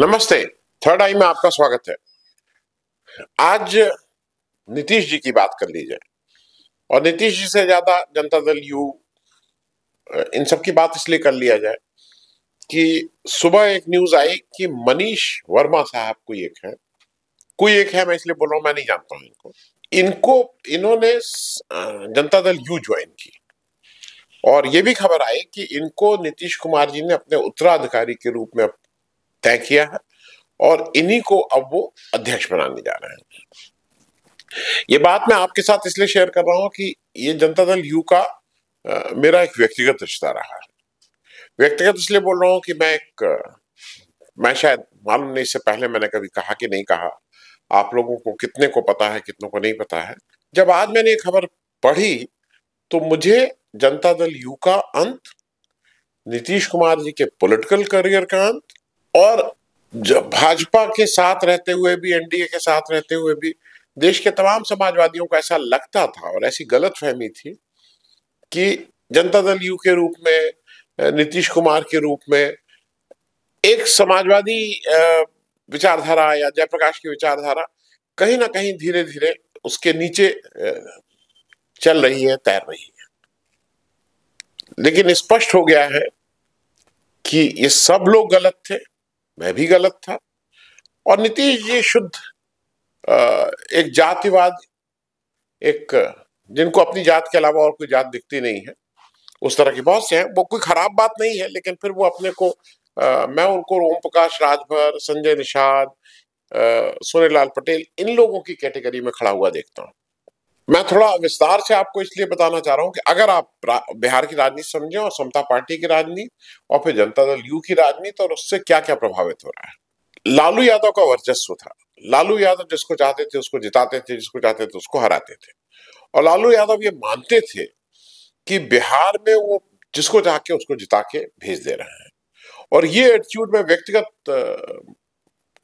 नमस्ते, थर्ड आई में आपका स्वागत है। आज नीतीश जी की बात कर ली जाए और नीतीश जी से ज़्यादा जनता दल यू इन सब की बात इसलिए कर लिया जाए कि सुबह एक न्यूज़ आई कि मनीष वर्मा साहब कोई एक है। कोई एक है मैं इसलिए बोल रहा हूँ, मैं नहीं जानता हूँ इनको। इनको, इन्होंने जनता दल यू ज्वाइन की। और ये भी खबर आई कि इनको नीतीश कुमार जी ने अपने उत्तराधिकारी के रूप में तय किया है और इन्हीं को अब वो अध्यक्ष बनाने जा रहे हैं। ये बात मैं आपके साथ इसलिए शेयर कर रहा हूँ कि ये जनता दल यू का आ, मेरा एक व्यक्तिगत रिश्ता रहा है। व्यक्तिगत इसलिए बोल रहा हूँ कि मैं एक मैं शायद मालूम नहीं इससे पहले मैंने कभी कहा कि नहीं कहा। आप लोगों को कितने को पता है कितनों को नहीं पता है। जब आज मैंने ये खबर पढ़ी तो मुझे जनता दल यू का अंत नीतीश कुमार जी के पॉलिटिकल करियर का अंत और जब भाजपा के साथ रहते हुए भी, एनडीए के साथ रहते हुए भी, देश के तमाम समाजवादियों को ऐसा लगता था और ऐसी गलत फहमी थी कि जनता दल यू के रूप में नीतीश कुमार के रूप में, एक समाजवादी विचारधारा या जयप्रकाश की विचारधारा कहीं ना कहीं धीरे धीरे उसके नीचे चल रही है, तैर रही है। लेकिन स्पष्ट हो गया है कि ये सब लोग गलत थे मैं भी गलत था। और नीतीश जी शुद्ध एक जातिवाद एक जिनको अपनी जात के अलावा और कोई जात दिखती नहीं है। उस तरह की बहुत से हैं। वो कोई खराब बात नहीं है लेकिन फिर वो अपने को आ, मैं उनको ओम प्रकाश राजभर संजय निषाद सोनेलाल पटेल इन लोगों की कैटेगरी में खड़ा हुआ देखता हूँ। मैं थोड़ा विस्तार से आपको इसलिए बताना चाह रहा हूँ कि अगर आप बिहार की राजनीति समझें और समता पार्टी की राजनीति और फिर जनता दल यू की राजनीति और उससे क्या क्या प्रभावित हो रहा है? लालू यादव का वर्चस्व था। लालू यादव जिसको चाहते थे, उसको जिताते थे, जिसको चाहते थे, उसको हराते थे। और लालू यादव ये मानते थे कि बिहार में वो जिसको चाह के उसको जिता के भेज दे रहे हैं। और ये एटीट्यूड में व्यक्तिगत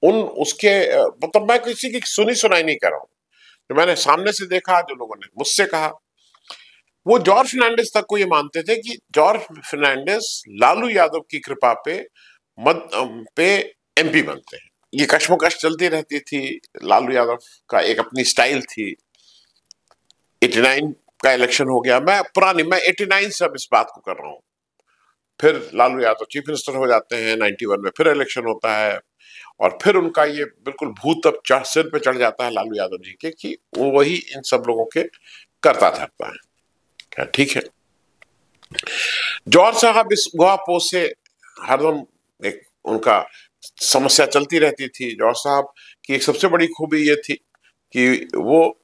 उन, उसके मतलब मैं किसी की सुनी सुनाई नहीं कर रहा हूँ। जो मैंने सामने से देखा जो लोगों ने मुझसे कहा। वो जॉर्ज फर्नांडिस तक को ये मानते थे कि जॉर्ज फर्नांडिस लालू यादव की कृपा पे मद पे एमपी बनते हैं। ये कश्मकश चलती रहती थी। लालू यादव का एक अपनी स्टाइल थी। 89 का इलेक्शन हो गया। मैं पुरानी, मैं 89 से अब इस बात को कर रहा हूँ। फिर लालू यादव चीफ मिनिस्टर हो जाते हैं 91 में फिर इलेक्शन होता है। और फिर उनका ये बिल्कुल भूत अब चढ़, सिर पे चढ़ जाता है लालू यादव जी के कि वो वही इन सब लोगों के करता धरता है क्या ठीक है? जौहर साहब इस पोस्ट से हरदम एक उनका समस्या चलती रहती थी। जौहर साहब की एक सबसे बड़ी खूबी ये थी कि वो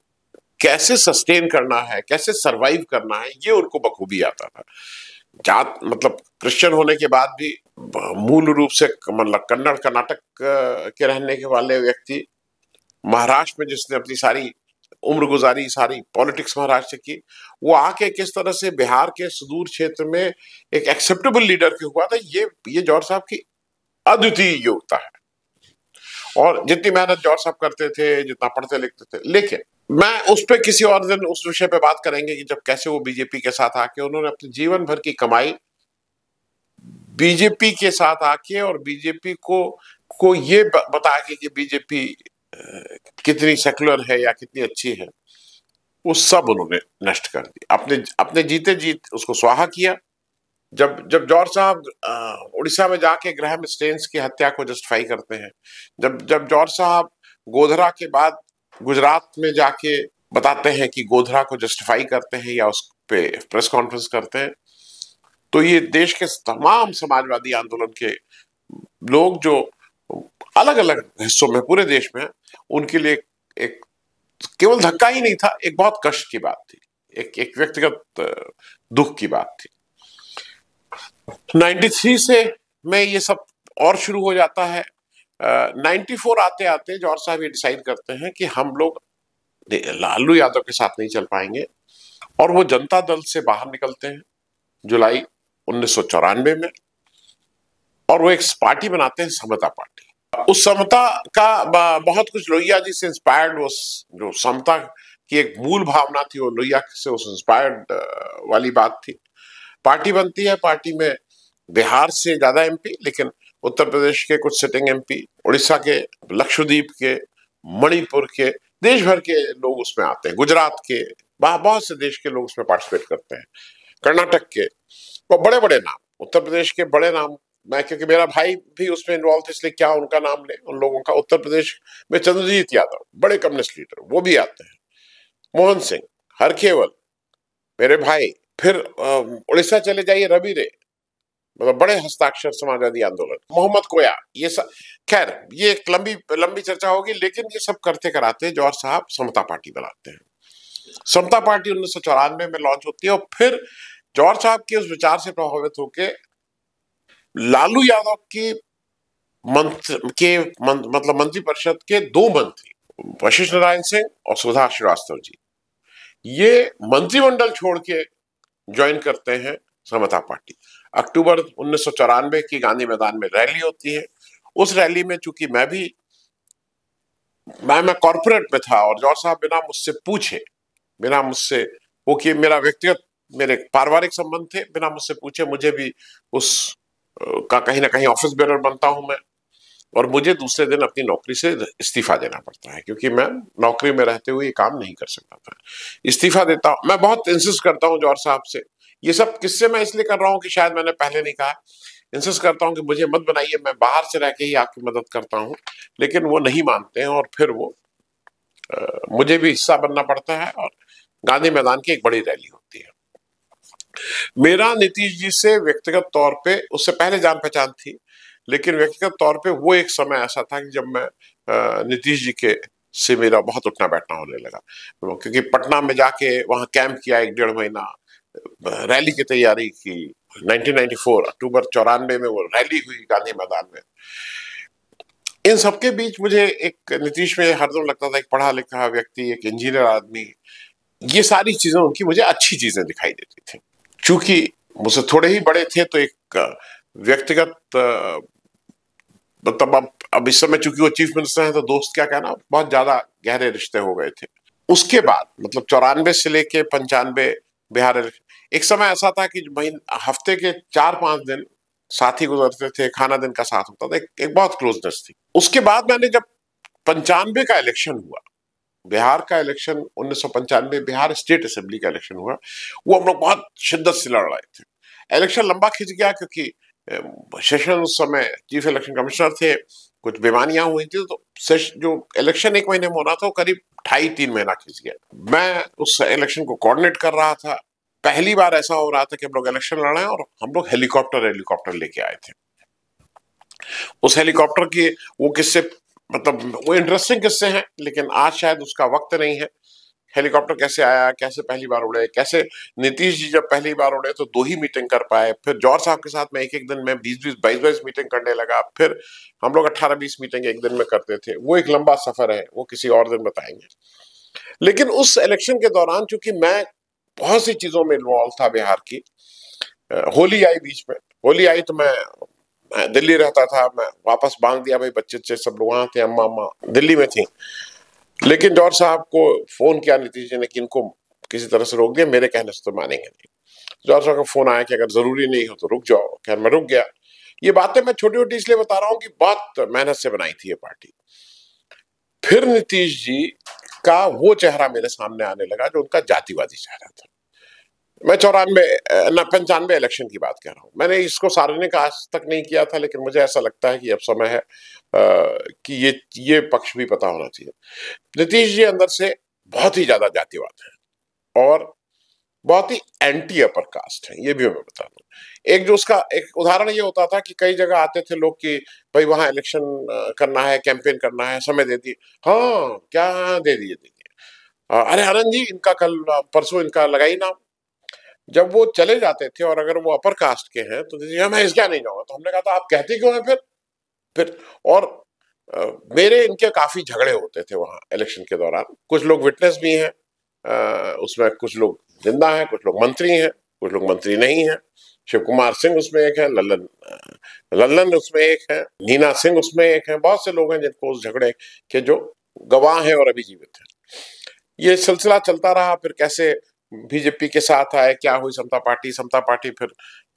कैसे सस्टेन करना है, कैसे सरवाइव करना है, ये उनको बखूबी आता था। जात मतलब क्रिश्चियन होने के बाद भी मूल रूप से मतलब कन्नड़ कर्नाटक के रहने के वाले व्यक्ति, महाराष्ट्र में जिसने अपनी सारी उम्र गुजारी सारी पॉलिटिक्स महाराष्ट्र की, वो आके किस तरह से बिहार के सुदूर क्षेत्र में एक एक्सेप्टेबल लीडर के हुआ था, ये ये जौहर साहब की अद्वितीय योग्यता है। और जितनी मेहनत जौहर साहब करते थे, जितना पढ़ते लिखते थे, लेकिन मैं उस पर किसी और दिन उस विषय पे बात करेंगे कि जब कैसे वो बीजेपी के साथ आके उन्होंने अपने जीवन भर की कमाई बीजेपी के साथ आके और बीजेपी को को ये बता के कि बीजेपी कितनी सेकुलर है या कितनी अच्छी है, वो सब उन्होंने नष्ट कर दिया। अपने अपने जीते जीत उसको स्वाहा किया। जब जब जौहर साहब उड़ीसा में जाके ग्रहम स्टेन्स की हत्या को जस्टिफाई करते हैं, जब जब जौहर साहब गोधरा के बाद गुजरात में जाके बताते हैं कि गोधरा को जस्टिफाई करते हैं या उस पे प्रेस कॉन्फ्रेंस करते हैं तो ये देश के तमाम समाजवादी आंदोलन के लोग जो अलग अलग हिस्सों में, पूरे देश में उनके लिए एक, केवल धक्का ही नहीं था, एक बहुत कष्ट की बात थी, एक एक व्यक्तिगत दुख की बात थी। 93 से में ये सब और शुरू हो जाता है। नाइन्टी फोर आते आते जौहर साहब ये डिसाइड करते हैं कि हम लोग लालू यादव के साथ नहीं चल पाएँगे और वो जनता दल से बाहर निकलते हैं, जुलाई उन्नीस सौ चौरानवे में, और वो एक पार्टी बनाते हैं समता पार्टी। उस समता का बहुत कुछ लोहिया जी से इंस्पायर्ड वो जो समता की एक मूल भावना थी, वो लोहिया से उस इंस्पायर्ड वाली बात थी। पार्टी बनती है, पार्टी में बिहार से ज़्यादा एमपी लेकिन उत्तर प्रदेश के कुछ सिटिंग एमपी उड़ीसा के लक्षद्वीप के, मणिपुर के देश भर के लोग उसमें आते हैं। गुजरात के बहुत से देश के लोग उसमें पार्टिसिपेट करते हैं। कर्नाटक के वो बड़े बड़े नाम। उत्तर प्रदेश के बड़े नाम। मैं, क्योंकि मेरा भाई भी उसमें इन्वॉल्व था, इसलिए क्या उनका नाम ले, उन लोगों का उत्तर प्रदेश में चंद्रजीत यादव, बड़े कम्युनिस्ट लीडर वो भी आते हैं। मोहन सिंह हरखेवल मेरे भाई, फिर उड़ीसा चले जाइए, रवि रे। मतलब बड़े हस्ताक्षर समाजवादी आंदोलन। मोहम्मद कोया ये सब, खैर, ये एक लंबी लंबी चर्चा होगी, लेकिन ये सब करते कराते जौहर साहब, समता पार्टी बनाते हैं। समता पार्टी उन्नीस सौ चौरानवे में लॉन्च होती है और फिर जौहर साहब के उस विचार से प्रभावित होकर लालू यादव की मंत्र के मंत, मतलब मंत्रिपरिषद के दो मंत्री वशिष्ठ नारायण सिंह और सुधा श्रीवास्तव जी ये मंत्रिमंडल छोड़ के ज्वाइन करते हैं समता पार्टी। अक्टूबर उन्नीस सौ चौरानवे की गांधी मैदान में रैली होती है। उस रैली में चूँकि मैं भी मैं मैं कॉरपोरेट में था और जौहर साहब बिना मुझसे पूछे बिना मुझसे वो कि मेरा व्यक्तिगत मेरे पारिवारिक संबंध थे बिना मुझसे पूछे मुझे भी उस का कहीं ना कहीं ऑफ़िस बेरर बनता हूँ मैं। और मुझे दूसरे दिन अपनी नौकरी से इस्तीफा देना पड़ता है क्योंकि मैं नौकरी में रहते हुए ये काम नहीं कर सकता था। इस्तीफा देता हूँ मैं बहुत इंसिस्ट करता हूँ जौहर साहब से। ये सब किससे मैं इसलिए कर रहा हूँ कि शायद मैंने पहले नहीं कहा। इंसिस्ट करता हूँ कि मुझे मत बनाइए मैं बाहर से रह के ही आपकी मदद करता हूँ लेकिन वो नहीं मानते हैं और फिर वो आ, मुझे भी हिस्सा बनना पड़ता है और गांधी मैदान की एक बड़ी रैली होती है। मेरा नीतीश जी से व्यक्तिगत तौर पे उससे पहले जान पहचान थी, लेकिन व्यक्तिगत तौर पे वो एक समय ऐसा था कि जब मैं नीतीश जी के से मेरा बहुत उठना बैठना होने लगा। क्योंकि पटना में जाके वहाँ कैंप किया एक डेढ़ महीना रैली की तैयारी की। 1994 अक्टूबर चौरानवे में वो रैली हुई गांधी मैदान में। इन सबके बीच मुझे एक नीतीश में हरदम लगता था, एक पढ़ा लिखा व्यक्ति, एक इंजीनियर आदमी, ये सारी चीज़ें उनकी मुझे अच्छी चीज़ें दिखाई देती थी। चूँकि मुझसे थोड़े ही बड़े थे तो एक व्यक्तिगत मतलब अब अब इस समय चूँकि वो चीफ मिनिस्टर हैं तो दोस्त क्या कहना बहुत ज़्यादा गहरे रिश्ते हो गए थे। उसके बाद मतलब चौरानवे से लेके पंचानवे बिहार एक समय ऐसा था कि महीने हफ़्ते के चार पाँच दिन साथ ही गुजरते थे खाना दिन का साथ होता था एक, एक बहुत क्लोजनेस थी। उसके बाद मैंने जब पंचानवे का इलेक्शन हुआ बिहार का इलेक्शन उन्नीस बिहार स्टेट असेंबली का इलेक्शन हुआ। वो हम लोग बहुत शिद्दत से लड़ रहे थे। इलेक्शन लंबा खिंच गया क्योंकि सेशन उस समय चीफ इलेक्शन कमिश्नर थे, कुछ बेमानियाँ हुई थी तो जो इलेक्शन एक महीने में होना था, वो करीब ढाई तीन महीना खींच गया। मैं उस इलेक्शन को कोऑर्डिनेट कर रहा था। पहली बार ऐसा हो रहा था कि हम लोग इलेक्शन लड़ रहे हैं और हम लोग हेलीकॉप्टर हेलीकॉप्टर लेके आए थे। उस हेलीकॉप्टर की वो किस्से मतलब वो इंटरेस्टिंग किस्से हैं, लेकिन आज शायद उसका वक्त नहीं है। हेलीकॉप्टर कैसे आया, कैसे पहली बार उड़े, कैसे नीतीश जी जब पहली बार उड़े तो दो ही मीटिंग कर पाए। फिर जौहर साहब के साथ मैं एक एक दिन में बीस बीस बाईस बाईस मीटिंग करने लगा। फिर हम लोग अट्ठारह बीस मीटिंग एक दिन में करते थे। वो एक लंबा सफ़र है, वो किसी और दिन बताएँगे। लेकिन उस इलेक्शन के दौरान चूँकि मैं बहुत सी चीज़ों में इन्वॉल्व था बिहार की होली आई बीच में। होली आई तो मैं दिल्ली रहता था, मैं वापस बाँध दिया भाई, बच्चे बच्चे सब लोग वहाँ थे, अम्मा अम्मा, दिल्ली में थी। लेकिन जौहर साहब को फ़ोन किया, नीतीश जी ने कि इनको किसी तरह से रोक दिया, मेरे कहने से तो मानेंगे नहीं। जौहर साहब का फ़ोन आया कि अगर ज़रूरी नहीं हो तो रुक जाओ। खैर, मैं रुक गया। ये बातें मैं छोटी छोटी इसलिए बता रहा हूँ कि बहुत मेहनत से बनाई थी ये पार्टी। फिर नीतीश जी का वो चेहरा मेरे सामने आने लगा, जो उनका जातिवादी चेहरा था। मैं चौरानवे न पंचानवे इलेक्शन की बात कर रहा हूँ। मैंने इसको सार्वजनिक आज तक नहीं किया था लेकिन मुझे ऐसा लगता है कि अब समय है आ, कि ये ये पक्ष भी पता होना चाहिए। नीतीश जी अंदर से बहुत ही ज़्यादा जातिवाद है और बहुत ही एंटी अपर कास्ट है ये भी मैं बता दू। एक जो उसका एक उदाहरण ये होता था कि कई जगह आते थे लोग कि भाई वहाँ इलेक्शन करना है कैंपेन करना है समय दे दिए। हाँ क्या दे दिए दे दिए। अरे आनंद जी इनका कल परसों इनका लगाई नाम। जब वो चले जाते थे और अगर वो अपर कास्ट के हैं तो हाँ, मैं इस क्या नहीं जाऊँगा। तो हमने कहा था आप कहते क्यों हैं फिर? फिर और आ, मेरे इनके काफ़ी झगड़े होते थे वहाँ इलेक्शन के दौरान। कुछ लोग विटनेस भी हैं उसमें कुछ लोग ज़िंदा हैं कुछ लोग मंत्री हैं कुछ लोग मंत्री नहीं हैं। शिव कुमार सिंह उसमें एक है लल्लन लल्लन उसमें एक है नीना सिंह उसमें एक है बहुत से लोग हैं जिनको उस झगड़े के जो गवाह हैं और अभी जीवित हैं। ये सिलसिला चलता रहा फिर कैसे बीजेपी के साथ आए क्या हुई समता पार्टी? समता पार्टी फिर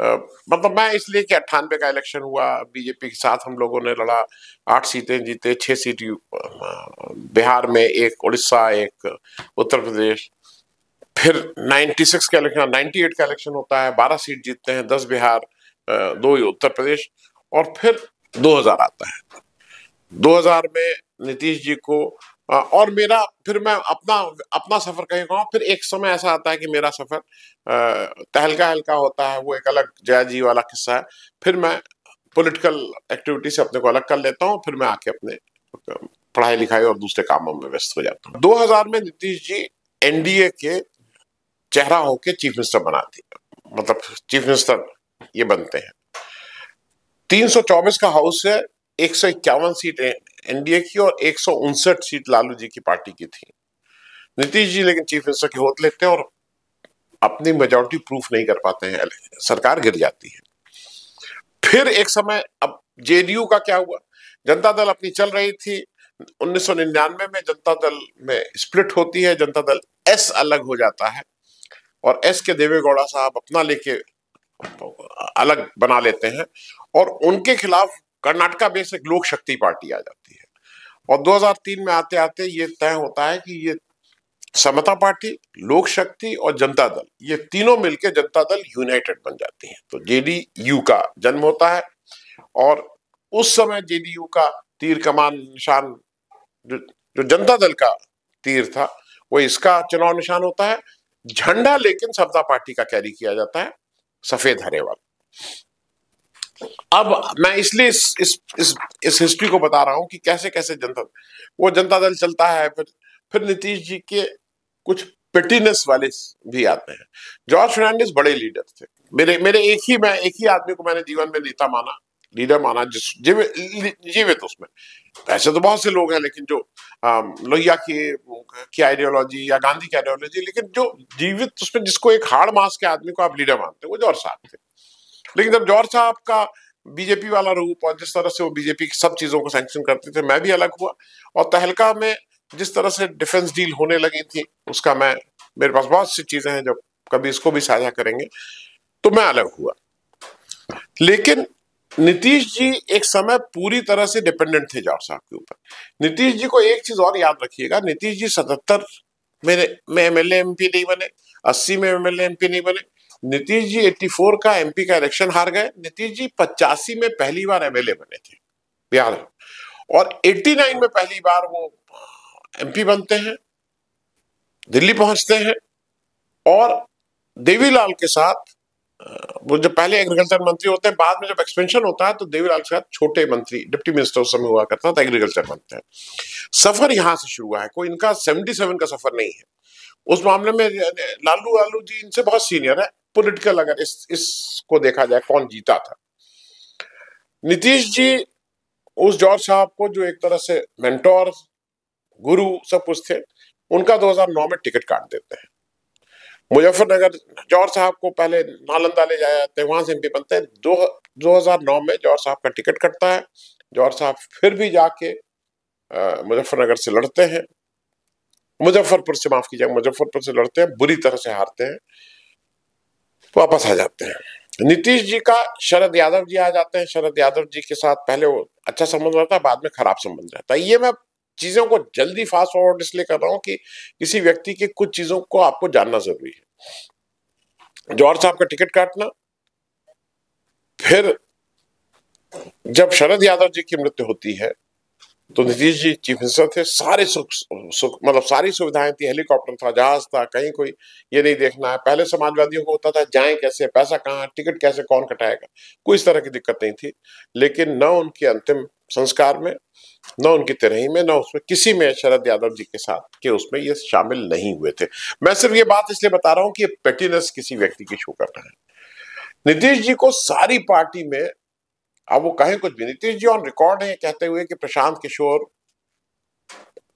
आ, मतलब मैं इसलिए कि अट्ठानवे का इलेक्शन हुआ बीजेपी के साथ हम लोगों ने लड़ा आठ सीटें जीते छह सीट बिहार में एक उड़ीसा एक उत्तर प्रदेश। फिर 96 का इलेक्शन 98 का इलेक्शन होता है 12 सीट जीतते हैं 10 बिहार दो उत्तर प्रदेश और फिर 2000 आता है। 2000 में नीतीश जी को और मेरा फिर मैं अपना अपना सफ़र कहीं कहूँ, फिर एक समय ऐसा आता है कि मेरा सफ़र तहलका हल्का होता है, वो एक अलग जया जी वाला किस्सा है। फिर मैं पॉलिटिकल एक्टिविटी से अपने को अलग कर लेता हूँ, फिर मैं आके अपने पढ़ाई लिखाई और दूसरे कामों में व्यस्त हो जाता हूँ। 2000 में नीतीश जी एनडीए के चेहरा होके चीफ मिनिस्टर बनाती मतलब चीफ मिनिस्टर ये बनते हैं। 324 का हाउस है, एक सीट एनडीए की और एक सौ उनसठ सीट लालू जी की पार्टी की थी। नीतीश जी लेकिन चीफ मिनिस्टर की होत लेते हैं और अपनी मेजोरिटी प्रूफ नहीं कर पाते हैं। सरकार गिर जाती है। फिर एक समय अब जेडीयू का क्या हुआ? जनता दल अपनी चल रही थी। 1999 में जनता दल में स्प्लिट होती है। जनता दल एस अलग हो जाता है और एस के देवेगौड़ा साहब अपना लेके अलग बना लेते हैं और उनके खिलाफ कर्नाटका बेस एक लोक शक्ति पार्टी आ जाती है। और 2003 में आते आते ये तय होता है कि ये समता पार्टी लोक शक्ति और जनता दल ये तीनों मिलकर जनता दल यूनाइटेड बन जाती है। तो जेडीयू का जन्म होता है और उस समय जेडीयू का तीर कमान निशान जो, जो जनता दल का तीर था वो इसका चुनाव निशान होता है। झंडा लेकिन समता पार्टी का कैरी किया जाता है सफ़ेद हरे वाला। अब मैं इसलिए इस इस इस इस हिस्ट्री को बता रहा हूँ कि कैसे कैसे जनता, वो जनता दल चलता है, फिर फिर नीतीश जी के कुछ पिटीनेस वाले भी आते हैं। जॉर्ज फर्नांडिस बड़े लीडर थे। मेरे मेरे एक ही, मैं एक ही आदमी को मैंने जीवन में नेता माना लीडर माना, जिस जीवित जीवित उसमें। ऐसे तो बहुत से लोग हैं, लेकिन जो लोहिया की की आइडियोलॉजी या गांधी की आइडियोलॉजी लेकिन जो जीवित उसमें, जिसको एक हार्ड मास के आदमी को आप लीडर मानते हैं, वो जौहर साहब थे। लेकिन जब जौहर साहब का बीजेपी वाला रूप और जिस तरह से वो बीजेपी की सब चीज़ों को सैंक्शन करते थे, मैं भी अलग हुआ। और तहलका में जिस तरह से डिफेंस डील होने लगी थी, उसका मैं, मेरे पास बहुत सी चीज़ें हैं जो कभी इसको भी साझा करेंगे तो मैं अलग हुआ। लेकिन नीतीश जी एक समय पूरी तरह से डिपेंडेंट थे जॉर्ज साहब के ऊपर। नीतीश जी को एक चीज़ और याद रखिएगा, नीतीश जी सतहत्तर मेरे, में एमएलए एमपी नहीं बने, अस्सी में एमएलए एमपी नहीं बने नीतीश जी 84 का एमपी का इलेक्शन हार गए। नीतीश जी पचासी में पहली बार एमएलए बने थे, बिहार और 89 में पहली बार वो एमपी बनते हैं, दिल्ली पहुँचते हैं। और देवीलाल के साथ वो जब पहले एग्रीकल्चर मंत्री होते हैं, बाद में जब एक्सपेंशन होता है तो देवीलाल के साथ छोटे मंत्री डिप्टी मिनिस्टर उस समय हुआ करता था एग्रीकल्चर हैं सफ़र यहाँ से शुरू हुआ है, कोई इनका 77 का सफ़र नहीं है। उस मामले में, लालू लालू जी इनसे बहुत सीनियर है। पॉलिटिकल अगर इस, इसको देखा जाए, कौन जीता था। नीतीश जी, उस जॉर्ज साहब को जो एक तरह से मेंटोर गुरु सब कुछ थे, उनका 2009 में टिकट काट देते हैं। मुजफ्फरनगर जौहर साहब को पहले नालंदा ले जाया जाते हैं, वहाँ से एमपी बनते हैं। दो हज़ार नौ में जौहर साहब का टिकट कटता है। जौहर साहब फिर भी जाके मुजफ्फरनगर से लड़ते हैं। मुजफ्फरपुर से, माफ़ कीजिए, मुजफ्फरपुर से लड़ते हैं, बुरी तरह से हारते हैं। वापस आ जाते हैं। नीतीश जी का, शरद यादव जी आ जाते हैं। शरद यादव जी के साथ पहले वो अच्छा संबंध रहता है बाद में खराब संबंध रहता है ये मैं चीज़ों को जल्दी फास्ट फॉरवर्ड इसलिए कर रहा हूँ कि किसी व्यक्ति की कुछ चीज़ों को आपको जानना ज़रूरी है। जौहर साहब का टिकट काटना, फिर जब शरद यादव जी की मृत्यु होती है तो नीतीश जी चीफ मिनिस्टर थे, सारे सुख सुख मतलब सारी सुविधाएँ थी हेलीकॉप्टर था, जहाज़ था, कहीं कोई ये नहीं देखना है। पहले समाजवादियों को होता था, जाए कैसे, पैसा कहाँ टिकट कैसे, कौन कटाएगा? कोई इस तरह की दिक्कत नहीं थी। लेकिन न उनके अंतिम संस्कार में, न उनकी तिरही में, न उसमें किसी में शरद यादव जी के साथ के उसमें ये शामिल नहीं हुए थे। मैं सिर्फ़ ये बात इसलिए बता रहा हूँ कि पेटीनेस किसी व्यक्ति की शो करना है। नीतीश जी को सारी पार्टी में अब वो कहें कुछ भी नीतीश जी ऑन रिकॉर्ड है कहते हुए कि प्रशांत किशोर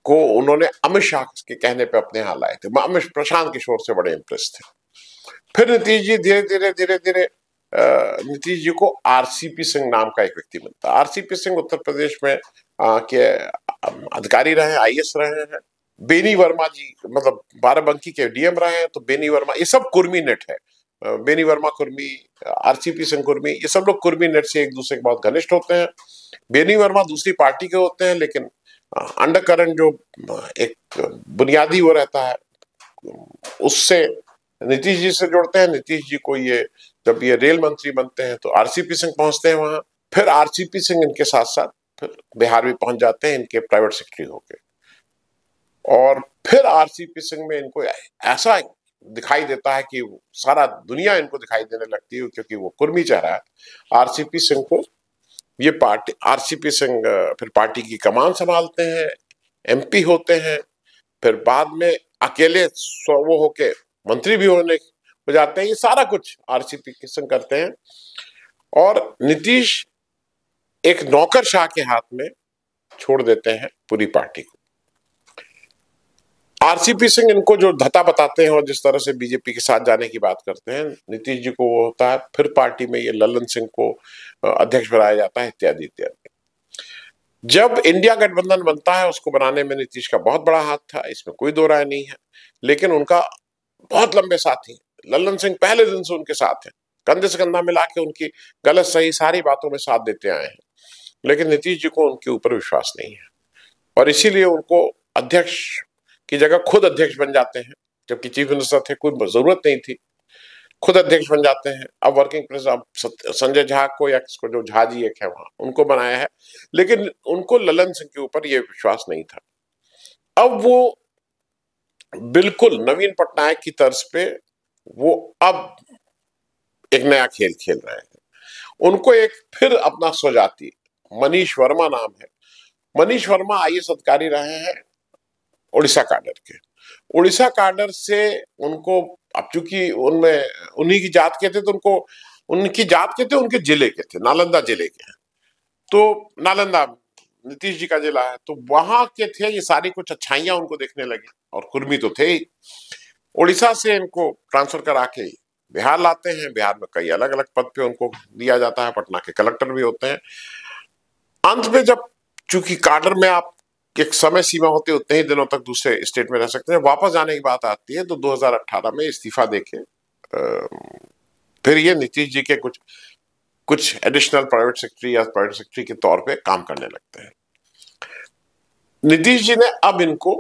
को उन्होंने अमित शाह के कहने पे अपने यहाँ लाए थे। अमित प्रशांत किशोर से बड़े इंप्रेस थे। फिर नीतीश जी धीरे धीरे धीरे धीरे नीतीश जी को आरसीपी सिंह नाम का एक व्यक्ति मिलता। आरसीपी सिंह उत्तर प्रदेश में आ, के अधिकारी रहे आईएएस रहे हैं। बेनी वर्मा जी मतलब बाराबंकी के डीएम रहे हैं तो बेनी वर्मा ये सब कुर्मी नेट है। बेनी वर्मा कुर्मी, आरसीपी सिंह कुर्मी, ये सब लोग कुर्मी नेट से एक दूसरे के बहुत घनिष्ठ होते हैं। बेनी वर्मा दूसरी पार्टी के होते हैं, लेकिन अंडर जो एक बुनियादी वो रहता है, उससे नीतीश जी से जुड़ते हैं। नीतीश जी को ये, जब ये रेल मंत्री बनते हैं तो आरसीपी सिंह पहुँचते हैं वहाँ। फिर आरसीपी सिंह इनके साथ साथ, फिर बिहार भी पहुँच जाते हैं, इनके प्राइवेट सेक्रेटरी होके। और फिर आरसीपी सिंह में इनको ऐसा दिखाई देता है कि सारा दुनिया इनको दिखाई देने लगती है, क्योंकि वो कुर्मी चेहरा है। आरसीपी सिंह को ये पार्टी आरसीपी सिंह फिर पार्टी की कमान संभालते हैं एमपी होते हैं, फिर बाद में अकेले वो होके मंत्री भी होने हो जाते हैं, ये सारा कुछ आरसीपी सिंह करते हैं। और नीतीश एक नौकर शाह के हाथ में छोड़ देते हैं पूरी पार्टी को। आरसीपी सिंह इनको जो धता बताते हैं और जिस तरह से बीजेपी के साथ जाने की बात करते हैं, नीतीश जी को वो होता है, फिर पार्टी में ये ललन सिंह को अध्यक्ष बनाया जाता है, इत्यादि इत्यादि। जब इंडिया गठबंधन बनता है, उसको बनाने में नीतीश का बहुत बड़ा हाथ था, इसमें कोई दो राय नहीं है, लेकिन उनका बहुत लंबे साथी ललन सिंह पहले दिन से उनके साथ हैं, कंधे से कंधा मिला के उनकी गलत, सही सारी बातों में साथ देते आए हैं, लेकिन नीतीश जी को उनके ऊपर विश्वास नहीं है। और इसीलिए उनको अध्यक्ष की जगह खुद अध्यक्ष बन जाते हैं, जबकि चीफ मिनिस्टर थे, कोई ज़रूरत नहीं थी। खुद अध्यक्ष बन जाते हैं। अब वर्किंग प्रेसिडेंट संजय झा को या किसको, जो झा जी एक है वहाँ, उनको बनाया है। लेकिन उनको ललन सिंह के ऊपर यह विश्वास नहीं था। अब वो बिल्कुल नवीन पटनायक की तर्ज पे वो अब एक नया खेल खेल रहे हैं। उनको एक फिर अपना स्वजाति, मनीष वर्मा नाम है। मनीष वर्मा आई एस अधिकारी रहे हैं। उड़ीसा काडर के। उड़ीसा काडर से उनको, अब चूँकि उनमें, उन्हीं की जात के थे तो उनको, उनकी जात के थे, उनके ज़िले के थे, नालंदा ज़िले के हैं। तो नालंदा, नीतीश जी का जिला है तो वहाँ के थे, ये सारी कुछ अच्छाइयाँ उनको देखने लगी, और कुर्मी तो थे ही। उड़ीसा से इनको ट्रांसफ़र करा के बिहार लाते हैं, बिहार में कई अलग अलग पद पे उनको दिया जाता है, पटना के कलेक्टर भी होते हैं। अंत में जब चूँकि कार्डर में आप एक समय सीमा होती है उतने ही दिनों तक दूसरे स्टेट में रह सकते हैं। वापस जाने की बात आती है तो 2018 में इस्तीफा देके फिर ये नीतीश जी के कुछ कुछ एडिशनल प्राइवेट सेक्रेटरी या प्राइवेट सेक्रेटरी के तौर पे काम करने लगते हैं। नीतीश जी ने अब इनको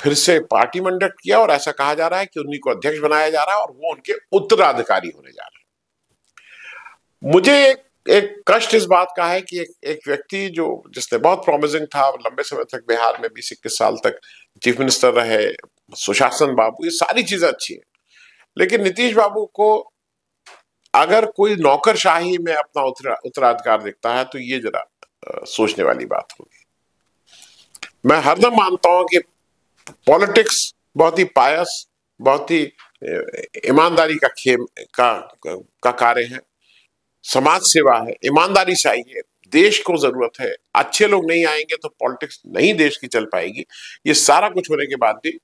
फिर से पार्टी मंडट किया और ऐसा कहा जा रहा है कि उन्हीं को अध्यक्ष बनाया जा रहा है और वो उनके उत्तराधिकारी होने जा रहे हैं। मुझे एक एक कष्ट इस बात का है कि एक एक व्यक्ति जो, जिसने बहुत प्रॉमिसिंग था लंबे समय तक बिहार में बीस इक्कीस साल तक चीफ मिनिस्टर रहे, सुशासन बाबू, ये सारी चीज़ें अच्छी हैं। लेकिन नीतीश बाबू को अगर कोई नौकरशाही में अपना उत्तराधिकार दिखता है तो ये जरा सोचने वाली बात होगी। मैं हरदम मानता हूँ कि पॉलिटिक्स बहुत ही पायस बहुत ही ईमानदारी का खेम, का का कार्य है। समाज सेवा है ईमानदारी चाहिए देश को ज़रूरत है। अच्छे लोग नहीं आएँगे तो पॉलिटिक्स नहीं देश की चल पाएगी। ये सारा कुछ होने के बाद भी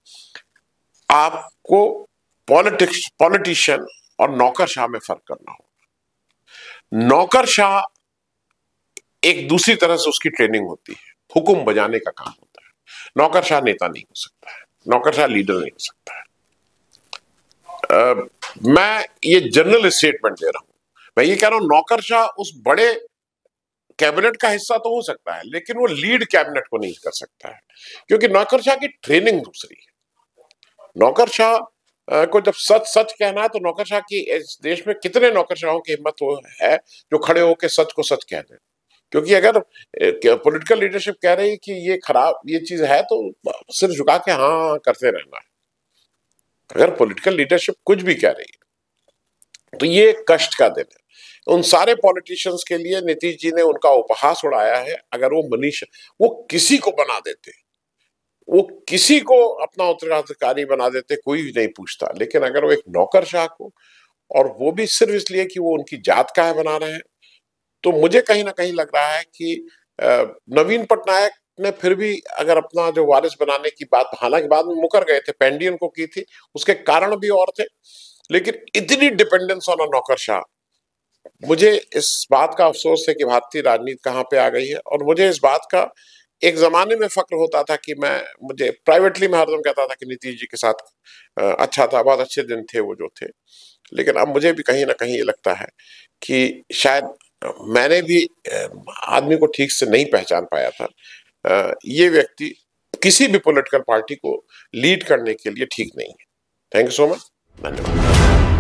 आपको पॉलिटिक्स पॉलिटिशियन और नौकरशाह में फ़र्क करना होगा। नौकरशाह एक दूसरी तरह से उसकी ट्रेनिंग होती है। हुक्म बजाने का काम होता है। नौकरशाह नेता नहीं हो सकता है। नौकरशाह लीडर नहीं हो सकता है। आ, मैं ये जनरल स्टेटमेंट दे रहा हूँ। मैं ये कह रहा हूँ, नौकरशाह उस बड़े कैबिनेट का हिस्सा तो हो सकता है, लेकिन वो लीड कैबिनेट को नहीं कर सकता है, क्योंकि नौकरशाह की ट्रेनिंग दूसरी है। नौकरशाह को जब सच सच कहना है तो नौकरशाह की इस देश में कितने नौकरशाहों की हिम्मत हो, है, जो खड़े होकर सच को सच कह दें? क्योंकि अगर पॉलिटिकल लीडरशिप कह रही है कि ये खराब, ये चीज़ है तो सिर झुका के हाँ करते रहना है। अगर पॉलिटिकल लीडरशिप कुछ भी कह रही है तो ये कष्ट का दिन है। उन सारे पॉलिटिशियंस के लिए नीतीश जी ने उनका उपहास उड़ाया है। अगर वो मनीष, वो किसी को बना देते। वो किसी को अपना उत्तराधिकारी बना देते, कोई भी नहीं पूछता। लेकिन अगर वो एक नौकर शाह को और वो भी सिर्फ़ इसलिए कि वो उनकी जात का है, बना रहे हैं तो मुझे कहीं ना कहीं लग रहा है कि नवीन पटनायक ने फिर भी अगर अपना जो वारिस बनाने की बात, हालाँकि बाद में मुकर गए थे, पेंडियन को की थी, उसके कारण भी और थे। लेकिन इतनी डिपेंडेंस ऑन अ नौकरशाह मुझे इस बात का अफसोस है कि भारतीय राजनीति कहाँ पे आ गई है। और मुझे इस बात का एक ज़माने में फ़ख्र होता था कि मैं, मुझे प्राइवेटली मैं हरदम कहता था कि नीतीश जी के साथ अच्छा था, बहुत अच्छे दिन थे वो जो थे। लेकिन अब मुझे भी कहीं ना कहीं ये लगता है कि शायद मैंने भी आदमी को ठीक से नहीं पहचान पाया था। ये व्यक्ति किसी भी पॉलिटिकल पार्टी को लीड करने के लिए ठीक नहीं है। थैंक यू सो मच धन्यवाद।